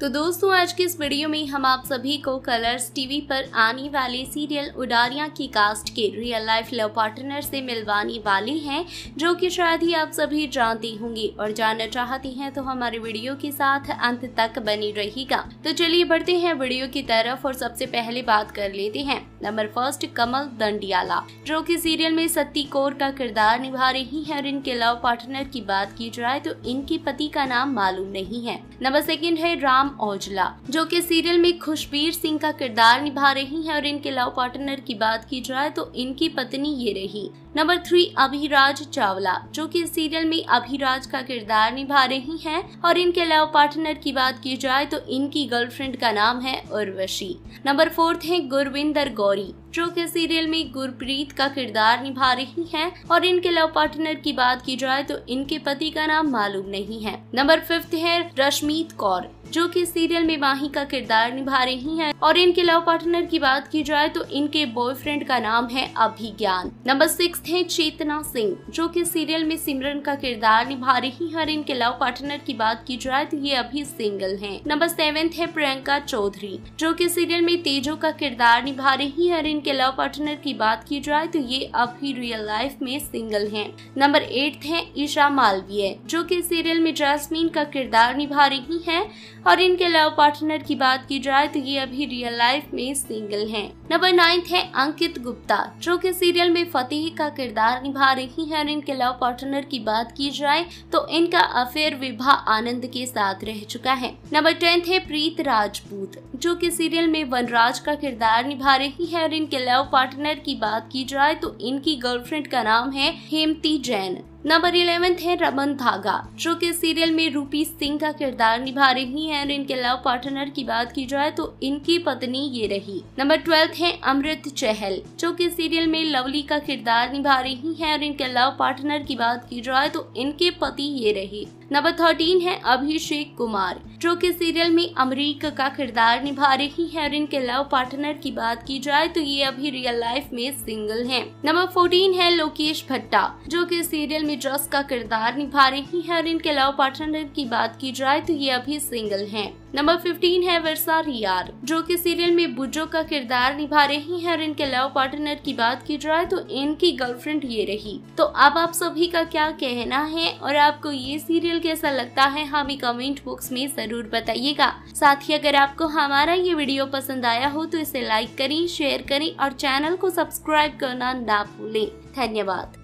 तो दोस्तों, आज के इस वीडियो में हम आप सभी को कलर्स टीवी पर आने वाले सीरियल उडारिया की कास्ट के रियल लाइफ लव पार्टनर से मिलवाने वाले हैं, जो कि शायद ही आप सभी जानते होंगे और जानना चाहती हैं तो हमारे वीडियो के साथ अंत तक बनी रहेगा तो चलिए बढ़ते हैं वीडियो की तरफ़ और सबसे पहले बात कर लेते हैं। नंबर फ़र्स्ट कमल दंडियाला, जो की सीरियल में सत्ती कौर का किरदार निभा रही है और इनके लव पार्टनर की बात की जाए तो इनके पति का नाम मालूम नहीं है। नंबर सेकेंड है राम राम औजला, जो कि सीरियल में खुशबीर सिंह का किरदार निभा रही हैं और इनके लव पार्टनर की बात की जाए तो इनकी पत्नी ये रही। नंबर थ्री, अभिराज चावला, जो कि सीरियल में अभिराज का किरदार निभा रही हैं। और इनके लव पार्टनर की बात की जाए तो इनकी गर्लफ्रेंड का नाम है उर्वशी। नंबर फोर्थ है गुरविंदर गौरी, जो कि सीरियल में गुरप्रीत का किरदार निभा रही हैं। और इनके लव पार्टनर की बात की जाए तो इनके पति का नाम मालूम नहीं है। नंबर फिफ्थ है रश्मीत कौर, जो कि सीरियल में माही का किरदार निभा रही हैं। और इनके लव पार्टनर की बात की जाए तो इनके बॉयफ्रेंड का नाम है अभिज्ञान। नंबर सिक्स है चेतना सिंह, जो कि सीरियल में सिमरन का किरदार निभा रही है इनके लव पार्टनर की बात की जाए तो ये अभी सिंगल हैं। नंबर सेवेंथ है प्रियंका चौधरी, जो कि सीरियल में तेजो का किरदार निभा रही है इनके लव पार्टनर की बात की जाए तो ये अभी रियल लाइफ में सिंगल है नंबर एट है ईशा मालवीय, जो की सीरियल में जैस्मीन का किरदार निभा रही है और इनके लव पार्टनर की बात की जाए तो ये अभी रियल लाइफ में सिंगल हैं। नंबर नाइन्थ है अंकित गुप्ता, जो कि सीरियल में फतेह का किरदार निभा रही हैं और इनके लव पार्टनर की बात की जाए तो इनका अफेयर विभा आनंद के साथ रह चुका है। नंबर टेंथ है प्रीत राजपूत, जो कि सीरियल में वनराज का किरदार निभा रही है और इनके लव पार्टनर की बात की जाए तो इनकी गर्लफ्रेंड का नाम है हेमती जैन। नंबर इलेवेंथ है रमन धागा, जो कि सीरियल में रूपी सिंह का किरदार निभा रही हैं और इनके लव पार्टनर की बात की जाए तो इनकी पत्नी ये रही नंबर ट्वेल्थ है अमृत चहल, जो कि सीरियल में लवली का किरदार निभा रही हैं और इनके लव पार्टनर की बात की जाए तो इनके पति ये रही नंबर थर्टीन है अभिषेक कुमार, जो कि सीरियल में अमरीक का किरदार निभा रही है और इनके लव पार्टनर की बात की जाए तो ये अभी रियल लाइफ में सिंगल हैं। नंबर फोर्टीन है लोकेश भट्टा, जो कि सीरियल में जस का किरदार निभा रही है और इनके लव पार्टनर की बात की जाए तो ये अभी सिंगल हैं। नंबर 15 है वर्षा रियार, जो कि सीरियल में बुजो का किरदार निभा रही है और इनके लव पार्टनर की बात की जाए तो इनकी गर्लफ्रेंड ये रही। तो अब आप सभी का क्या कहना है और आपको ये सीरियल कैसा लगता है, हमें कमेंट बॉक्स में ज़रूर बताइएगा। साथ ही अगर आपको हमारा ये वीडियो पसंद आया हो तो इसे लाइक करें, शेयर करें और चैनल को सब्सक्राइब करना ना भूलें। धन्यवाद।